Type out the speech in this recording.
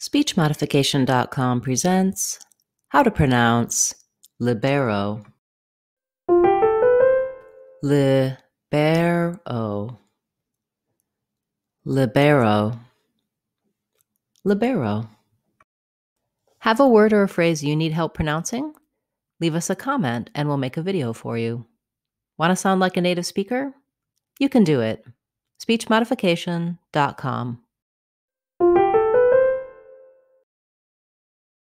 SpeechModification.com presents How to Pronounce Libero. Libero. Libero. Libero. Have a word or a phrase you need help pronouncing? Leave us a comment and we'll make a video for you. Want to sound like a native speaker? You can do it. SpeechModification.com.